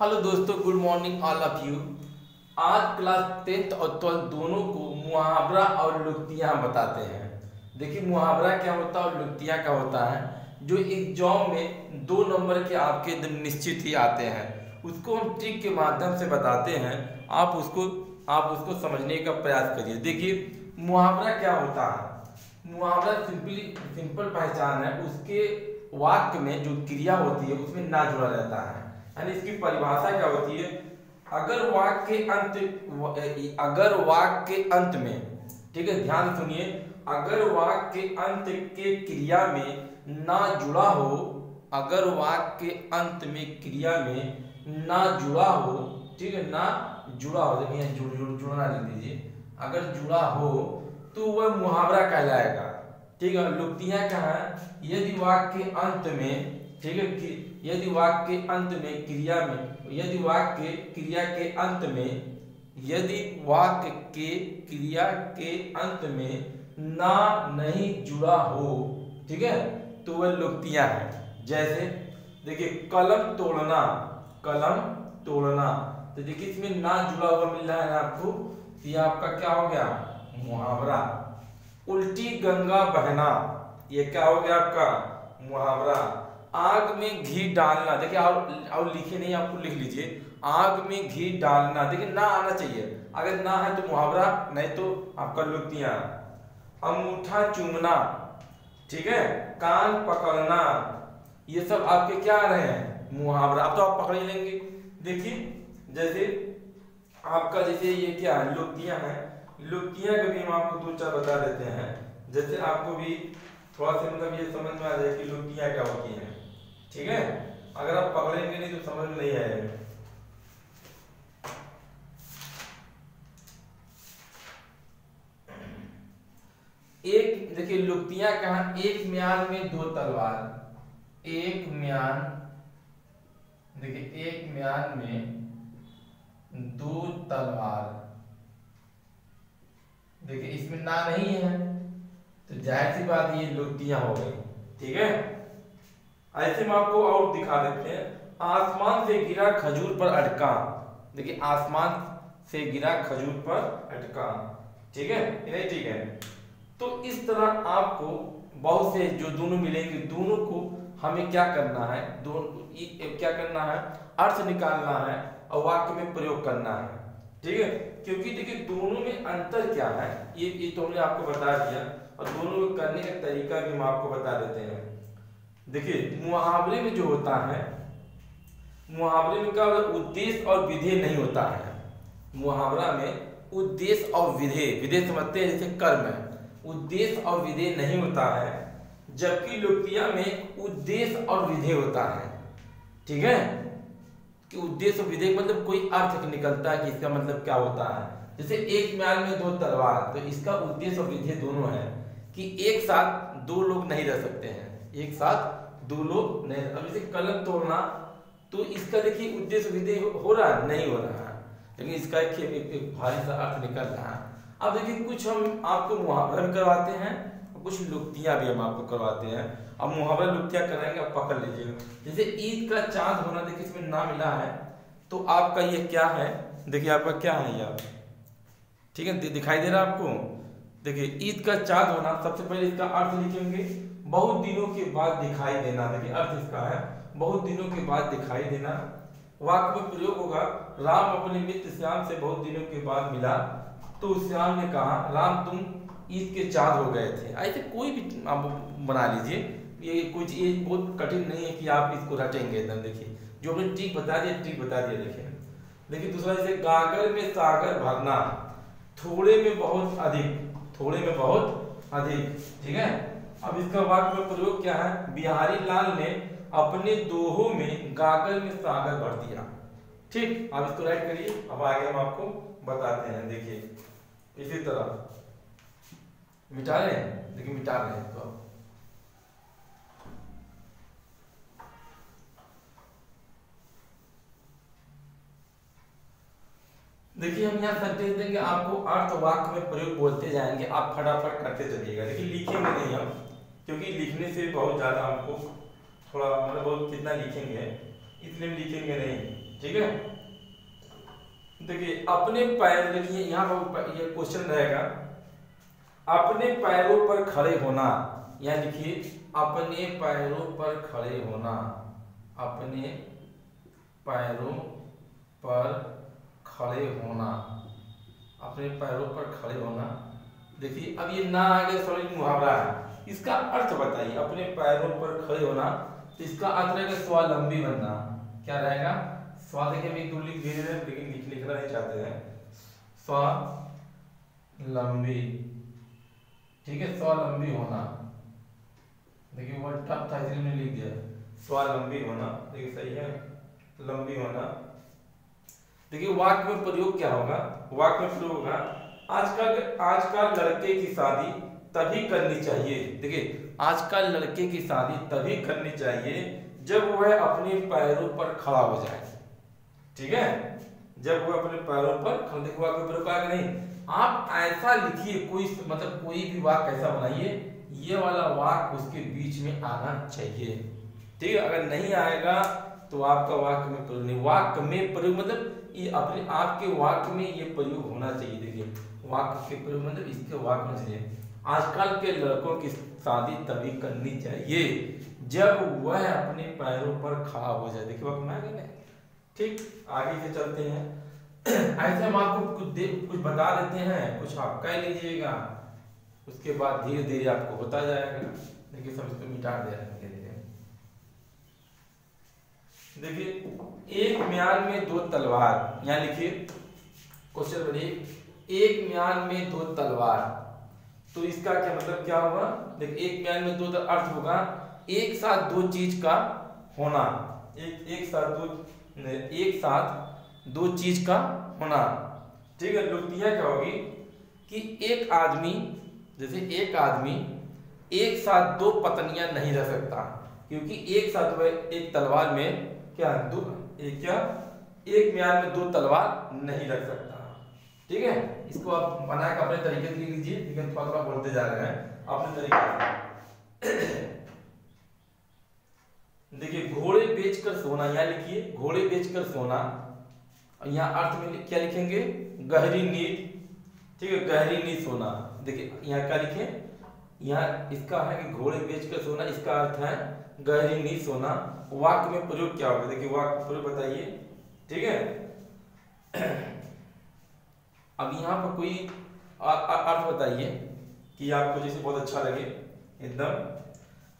Hello दोस्तों, good morning all of you. आज class tenth और ट्वेल्थ दोनों को मुहावरा और लुक्तियाँ बताते हैं। देखिए, मुहावरा क्या होता है और लुक्तियाँ क्या होता है? जो एग्ज़ाम में दो नंबर के आपके निश्चित ही आते हैं। उसको हम ट्रिक के माध्यम से बताते हैं। आप उसको आप उसको समझने का प्रयास करिए। देखिए, मुहावरा क्या होता है? मुहावरा सिंपली, सिंपल पहचान है। उसके वाक्य में जो क्रिया होती है, उसमें ना जुड़ा रहता है। यानी इसकी परिभाषा क्या होती है? अगर वाक्य के अंत, अगर वाक्य के अंत में, ठीक है, ध्यान सुनिए, अगर वाक्य के अंत के क्रिया में ना जुड़ा हो, अगर वाक्य के अंत में क्रिया में ना जुड़ा हो, ठीक है, ना जुड़ा हो, देखिए जुड़ जुड़, जुड़ना लिख दीजिए। अगर जुड़ा हो तो वह मुहावरा कहलाएगा। ठीक है, लुक्तियाँ क्या है? यदि वाक्य के अंत में, ठीक है यदि वाक्य के अंत में क्रिया में, यदि वाक्य क्रिया के अंत में, यदि वाक्य के क्रिया के अंत में ना नहीं जुड़ा हो, ठीक है? तो वह लुक्तियाँ हैं। जैसे, देखिए, कलम तोड़ना कलम तोड़ना। तो देखिए, इसमें ना जुड़ा हुआ मिल रहा है आपको? तो ये आपका क्या हो गया? मुहावरा। उल्टी गंगा बहना, ये क्या हो गया आपका? मुहावरा। आग में घी डालना। देखिए, और और लिखे नहीं आपको लिख लीजिए। आग में घी डालना। देखिए, ना आना चाहिए। अगर ना है तो मुहावरा, नहीं तो आपका लुक्तियाँ अंगूठा चूमना, ठीक है? कान पकड़ना, ये सब आपके क्या आ रहे हैं? मुहावरा। अब तो आप पकड़ ही लेंगे। देखिए, जैसे आपका, जैसे ये क्या है? लुक्तियाँ हैं। लुक्तियाँ का भी हम आपको दो चार बता देते हैं। जैसे आपको भी थोड़ा सा मतलब ये समझ में आ जाए कि लुक्तियाँ क्या होती हैं। ठीक है? अगर आप पकड़ेंगे नहीं तो समझ में नहीं आएगा। एक, देखिए लुक्तियाँ कहा, एक म्यान में दो तलवार। एक म्यान, देखिए एक म्यान में दो तलवार। देखिए इसमें ना नहीं है तो ज़ाहिर सी बात ये लुक्तियाँ हो गई। ठीक है? ऐसे में आपको और दिखा देते हैं। आसमान से गिरा खजूर पर अटका देखिए, आसमान से गिरा खजूर पर अटका ठीक है? नहीं ठीक है? तो इस तरह आपको बहुत से जो दोनों मिलेंगे, दोनों को हमें क्या करना है? दोनों क्या करना है? अर्थ निकालना है और वाक्य में प्रयोग करना है। ठीक है? क्योंकि देखिए, दोनों में अंतर क्या है? ये ये तो हमने आपको बता दिया। और दोनों करने का तरीका भी हम आपको बता देते हैं। देखिए, मुहावरे में जो होता है, मुहावरे में क्या उद्देश्य और विधेय नहीं होता है। मुहावरा में उद्देश्य और विधेय विधेय समझते हैं जैसे कर्म है। उद्देश्य और विधेय नहीं होता है, जबकि लुक्तिया में उद्देश्य और विधेय होता है। ठीक है? कि उद्देश्य और विधेय मतलब कोई अर्थ निकलता है कि इसका मतलब क्या होता है। जैसे एक म्याल में दो तलवार तो इसका उद्देश्य और विधेय दोनों है कि एक साथ दो लोग नहीं रह सकते हैं। एक साथ दो लोग नहीं अब जैसे कलम तोड़ना तो इसका देखिए उद्देश्य विधेय हो रहा है नहीं हो रहा है। लेकिन इसका एक, भारी सा अर्थ निकल रहा है। अब देखिए कुछ हम आपको मुहावरा भी करवाते हैं और कुछ लुक्तियाँ भी हम आपको करवाते हैं। अब मुहावरा लुक्तियाँ कराएँगे आप पकड़ लीजिएगा। जैसे ईद का चाँद होना देखिए इसमें ना मिला है तो आपका ये क्या है? देखिए आपका क्या है ये? ठीक है दिखाई दे रहा है आपको? देखिए ईद का चाँद होना सबसे पहले इसका अर्थ लिखेंगे। बहुत दिनों के बाद दिखाई देना, देखिए, अर्थ इसका है, बहुत दिनों के बाद दिखाई देना, वाक्य में प्रयोग होगा, राम अपने मित्र श्याम से बहुत दिनों के बाद मिला तो श्याम ने कहा, राम, तुम ईद के चाँद हो गए थे। ऐसे कोई भी आप बना लीजिए, ये कुछ, ये बहुत कठिन नहीं है कि आप इसको रटेंगे एकदम, देखिए, जो हमने ट्रिक बता दिया ट्रिक बता दिया, देखिए। देखिए, दूसरा जैसे गागर में सागर भरना, थोड़े में बहुत अधिक, थोड़े में बहुत अधिक, ठीक है? अब इसका वाक्य में प्रयोग क्या है? बिहारी लाल ने अपने दोहों में गागर में सागर भर दिया। ठीक? अब इसको राइट करिए। अब आगे हम आपको बताते हैं। देखिए, इसी तरह। मिटा रहे हैं? देखिए, मिटा रहे हैं तो। देखिए, हम यहाँ सेंटेंस देंगे आपको अर्थ वाक्य में प्रयोग बोलते जाएँगे। आप फटाफट करते चलिएगा देखिए, लिखेंगे नहीं हम, क्योंकि लिखने से बहुत ज़्यादा हमको थोड़ा मतलब बहुत कितना लिखेंगे इसलिए लिखेंगे नहीं। ठीक है? देखिए, अपने पैर, देखिए, यहाँ ये क्वेश्चन रहेगा। अपने पैरों पर खड़े होना या लिखिए, अपने पैरों पर खड़े होना, अपने पैरों पर खड़े होना, अपने पैरों पर खड़े होना। देखिए, अब ये ना आगे सॉरी मुहावरा है। इसका अर्थ बताइए, अपने पैरों पर खड़े होना तो इसका अर्थ रहेगा स्वावलंबी बनना। क्या रहेगा? स्वा देखिए, हम एक दो लिख रहे हैं, लेकिन लिख लिखना नहीं चाहते हैं। स्वावलंबी। ठीक है, स्वावलंबी होना। देखिए वर्ड टफ था, इसलिए लिख दिया। स्वावलंबी होना। देखिए, सही है? लंबी होना। देखिए वाक्य में प्रयोग क्या होगा? वाक्य में प्रयोग होगा आजकल आजकल लड़के की शादी तभी करनी चाहिए। देखिए आजकल लड़के की शादी तभी करनी चाहिए जब वह अपने पैरों पर खड़ा हो जाए। ठीक है? जब वह अपने पैरों पर खड़ा देखो वाक्य प्रयोग आएगा नहीं? आप ऐसा लिखिए, कोई मतलब कोई भी वाक्य ऐसा बनाइए, ये वाला वाक्य उसके बीच में आना चाहिए। ठीक है, अगर नहीं आएगा तो आपका वाक्य में प्रयोग नहीं, वाक्य में प्रयोग मतलब ये अपने आपके वाक्य में ये प्रयोग होना चाहिए। देखिए, वाक्य के प्रयोग मतलब इसके वाक्य में चाहिए आजकल के लड़कों की शादी तभी करनी चाहिए जब वह अपने पैरों पर खड़ा हो जाए। देखिए, वाक्य में ठीक, आगे से चलते हैं। ऐसे हम आपको कुछ दे, कुछ बता देते हैं, कुछ आप कह लीजिएगा। उसके बाद धीरे धीरे आपको होता जाएगा। देखिए, सब इसको मिटा दे रहे हैं देखिए, एक म्यान में दो तलवार, यहाँ लिखिए क्वेश्चन बनिए एक म्यान में दो तलवार। तो इसका क्या मतलब क्या होगा देखिए एक म्यान में दो अर्थ होगा, एक साथ दो चीज़ का होना। एक एक साथ दो एक साथ दो चीज़ का होना। ठीक है लुप्तियाँ क्या होगी कि एक आदमी, जैसे एक आदमी, एक साथ दो पत्नियाँ नहीं रह सकता, क्योंकि एक साथ वह एक तलवार में क्या दो एक क्या एक म्यान में दो तलवार नहीं रख सकता। ठीक है? इसको आप बना के अपने तरीके से लीजिए लेकिन थोड़ा थोड़ा बोलते जा रहे हैं। अपने तरीके से। देखिए, घोड़े बेचकर सोना, यहाँ लिखिए, घोड़े बेचकर सोना। और यहाँ अर्थ में क्या लिखेंगे? गहरी नींद। ठीक है, गहरी नींद सोना। देखिए, यहाँ क्या लिखे? यहाँ इसका है कि घोड़े बेचकर सोना, इसका अर्थ है गहरी नींद सोना, वाक्य में प्रयोग क्या होगा? देखिए, वाक्य प्रयोग बताइए। ठीक है? अब यहाँ पर कोई अर्थ बताइए कि आपको जैसे बहुत अच्छा लगे, एकदम।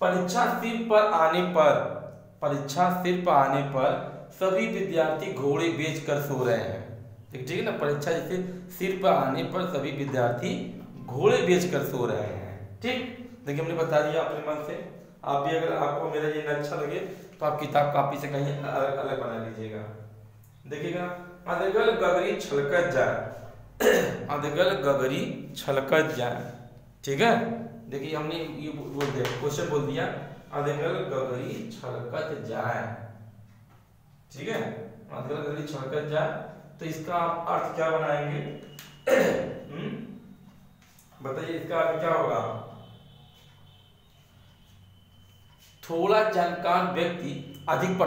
परीक्षा सिर पर आने पर, परीक्षा सिर पर आने पर सभी विद्यार्थी घोड़े बेच कर सो रहे हैं। ठीक ठीक है ना? परीक्षा जैसे सिर पर आने पर सभी विद्यार्थी घोड़े बेच कर सो रहे हैं। ठीक? देखिए, हमने बता दिया अपने मन से। आप भी अगर आपको मेरा ये अच्छा लगे तो आप किताब कापी से कहीं अलग अलग बना लीजिएगा। देखिएगा अदगल गगरी छलकत जाए अदगल गगरी छलकत जाए ठीक है? देखिए, हमने ये बोल दिया, क्वेश्चन बोल दिया अदगल गगरी छलकत जाए ठीक है? अदगल गगरी छलकत जाए तो इसका अर्थ क्या बनाएँगे? हम्म? बताइए, इसका अर्थ क्या होगा? थोड़ा जानकार व्यक्ति अधिक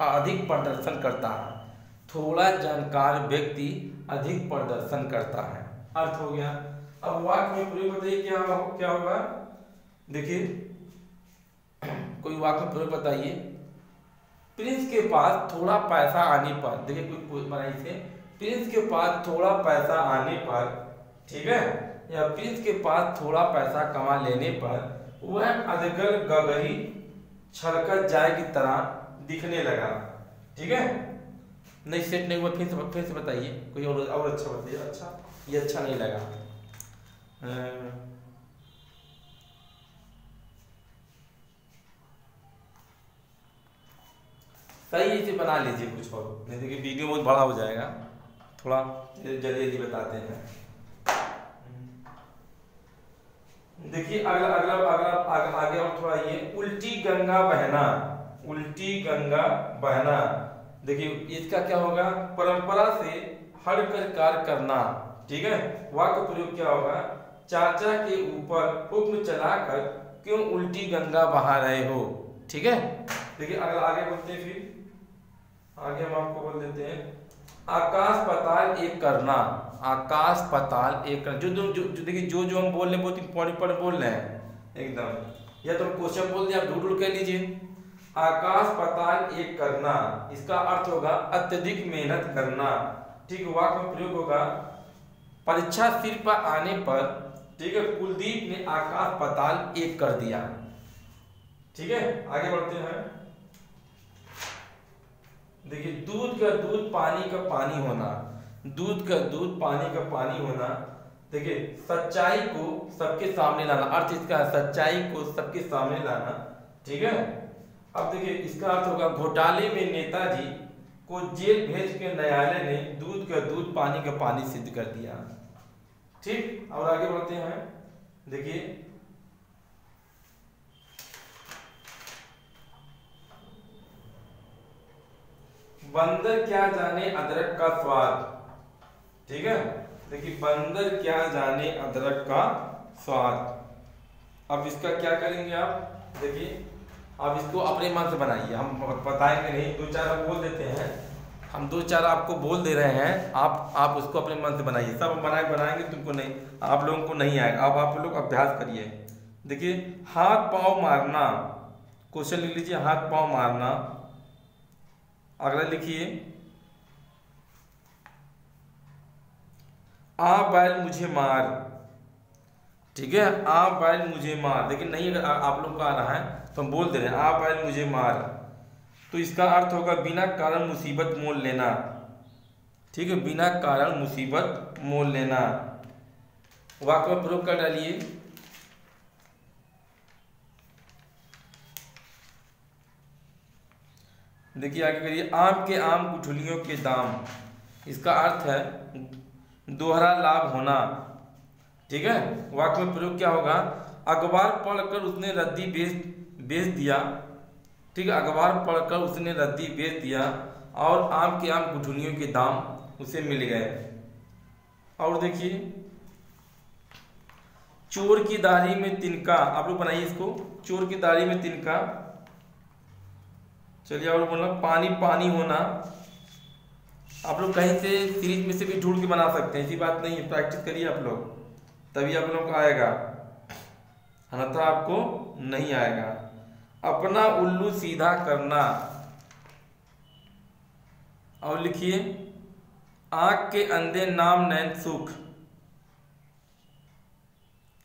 अधिक प्रदर्शन करता है। थोड़ा जानकार व्यक्ति अधिक प्रदर्शन करता है। अर्थ हो गया। अब वाक्य में प्रयोग बताइए, क्या क्या होगा? देखिए, कोई वाक्य में प्रयोग बताइए। प्रिंस के पास थोड़ा पैसा आने पर, देखिए कोई बनाई से प्रिंस के पास थोड़ा पैसा आने पर, ठीक है? या प्रिंस के पास थोड़ा पैसा कमा लेने पर, वह अधगल गगरी छलकत जाए की तरह दिखने लगा। ठीक है? नहीं सेट नहीं हुआ फिर से फिर से बताइए। कोई और और अच्छा बताइए। अच्छा ये अच्छा नहीं लगा। सही से बना लीजिए कुछ और। नहीं देखिए वीडियो बहुत बड़ा हो जाएगा। थोड़ा जल्दी जल्दी बताते हैं। देखिए अगला अगला अगला आगे, आगे थोड़ा ये उल्टी गंगा बहना उल्टी गंगा बहना। देखिए इसका क्या होगा? परंपरा से हर कर कार्य करना ठीक है? वाक्य प्रयोग क्या होगा? चाचा के ऊपर हुक्म चलाकर क्यों उल्टी गंगा बहा रहे हो? ठीक है? देखिए अगला आगे बोलते हैं फिर। आगे हम आपको बोल देते हैं आकाश पताल एक करना। आकाश पताल एक जो जो जो, देखिए जो जो हम बोल रहे हैं बहुत इंपॉर्टेंट पर बोल रहे हैं। एकदम। या तो क्वेश्चन बोल दिया आप ढूंढ ढूंढ कह लीजिए। आकाश पताल एक करना। इसका अर्थ होगा अत्यधिक मेहनत करना। ठीक वाक्य में प्रयोग होगा। परीक्षा सिर पर आने पर ठीक है कुलदीप ने आकाश पताल एक कर दिया। ठीक है आगे बढ़ते हैं। देखिए दूध का दूध पानी का पानी होना। दूध का दूध, पानी का पानी होना, देखिए, सच्चाई को सबके सामने लाना, अर्थ इसका है, सच्चाई को सबके सामने लाना, ठीक है? अब देखिए, इसका अर्थ होगा, घोटाले में नेताजी को जेल भेज के न्यायालय ने दूध का दूध, पानी का पानी सिद्ध कर दिया। ठीक? और आगे बढ़ते हैं देखिए, बंदर क्या जाने अदरक का स्वाद? ठीक है? देखिए, बंदर क्या जाने अदरक का स्वाद? अब इसका क्या करेंगे आप? देखिए, अब इसको अपने मन से बनाइए। हम बताएँगे नहीं, दो चार हम बोल देते हैं। हम दो चार आपको बोल दे रहे हैं। आप आप उसको अपने मन से बनाइए। सब बनाए, बनाएँगे, तुमको नहीं, आप लोगों को नहीं आएगा। अब आप लोग अभ्यास करिए। देखिए, हाथ पाँव मारना। क्वेश्चन लिख लीजिए, हाथ पाँव मारना। अगला लिखिए। आ बैल मुझे मार। ठीक है? आ बैल मुझे मार। लेकिन नहीं, अगर आप लोग का आ रहा है तो हम बोल दे रहे हैं आ बैल मुझे मार। तो इसका अर्थ होगा बिना कारण मुसीबत मोल लेना। ठीक है? बिना कारण मुसीबत मोल लेना। वाक्य में प्रयोग कर डालिए। देखिए आगे करिए, आम के आम गुठलियों के दाम। इसका अर्थ है दोहरा लाभ होना। ठीक है? वाक्य में प्रयोग क्या होगा? अखबार पढ़कर उसने रद्दी बेच बेच दिया। ठीक है? अखबार पढ़कर उसने रद्दी बेच दिया और आम के आम गुठलियों के दाम उसे मिल गए। और देखिए, चोर की दाढ़ी में तिनका। आप लोग बनाइए इसको। चोर की दाढ़ी में तिनका। चलिए और बोला पानी पानी होना। आप लोग कहीं से सीरीज़ में से भी ढूंढ के बना सकते हैं, ऐसी बात नहीं है प्रैक्टिस करिए आप लोग। तभी आप लोग को आएगा। अन्यथा आपको नहीं आएगा। अपना उल्लू सीधा करना। और लिखिए, आँख के अंधे नाम नैन सुख।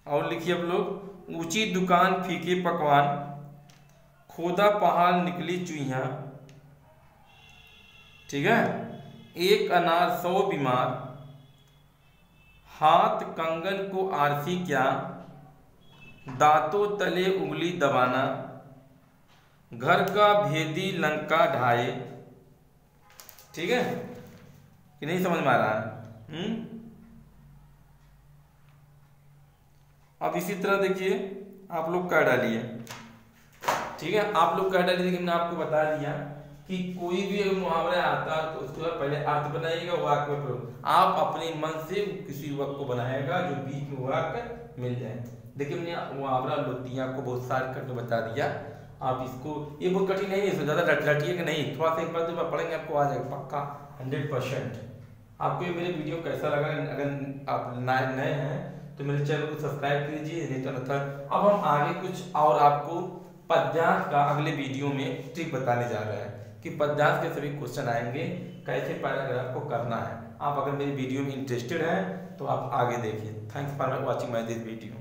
और लिखिए आप लोग, ऊँची दुकान फीके पकवान, खोदा पहाड़ निकली चूहिया। ठीक है? एक अनार सौ बीमार। हाथ कंगन को आरसी क्या? दांतों तले उंगली दबाना। घर का भेदी लंका ढाए। ठीक है? कि नहीं समझ में आ रहा है? हम्म? अब इसी तरह देखिए, आप लोग कह डालिए। ठीक है? आप लोग कह डालिए मैंने आपको बता दिया। कि कोई भी अगर मुहावरा आता है तो उसके बाद पहले अर्थ बनाइएगा, वाक्य में प्रयोग। आप अपने मन से किसी वाक्य को बनाएगा, जो बीच में वाक्य मिल जाए। देखिए मैंने मुहावरा लोतियाँ को बहुत सारे करके बता दिया। आप इसको, ये बहुत कठिन नहीं है ज़्यादा रटिए कि नहीं, थोड़ा सा एक बार दो पढ़ेंगे, आपको आ जाएगा, पक्का हंड्रेड परसेंट आपको ये मेरे वीडियो कैसा लगा? अगर आप नए नए हैं तो मेरे चैनल को सब्सक्राइब कीजिए, नहीं तो था। अब हम आगे कुछ और आपको पद्यांश का अगले वीडियो में ट्रिक बताने जा रहे हैं। कि पद्यांश के सभी क्वेश्चन आएँगे, कैसे पैराग्राफ को करना है। आप अगर मेरी वीडियो में इंटरेस्टेड हैं तो आप आगे देखिए। Thanks for watching my this video